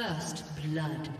First blood.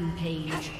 Rampage.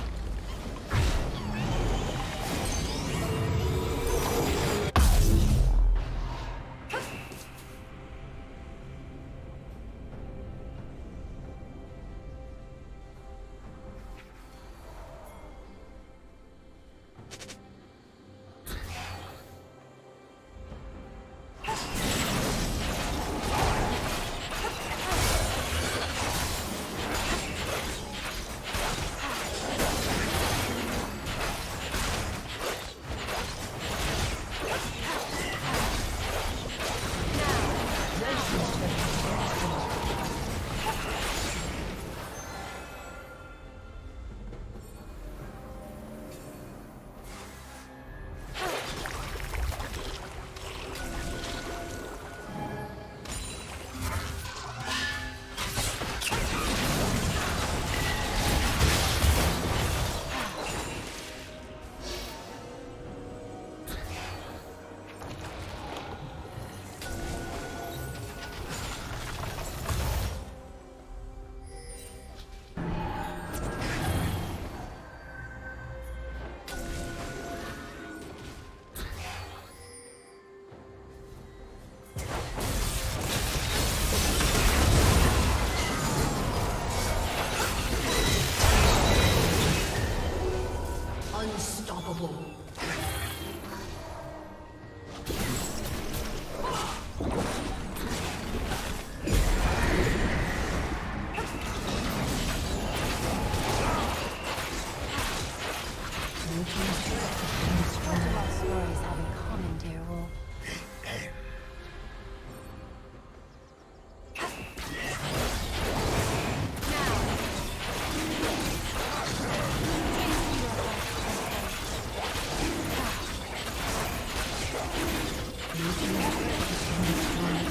Thank you.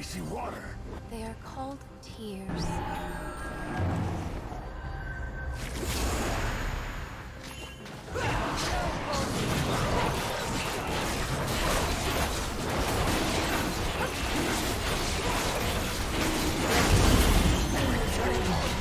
icy water. They are called tears.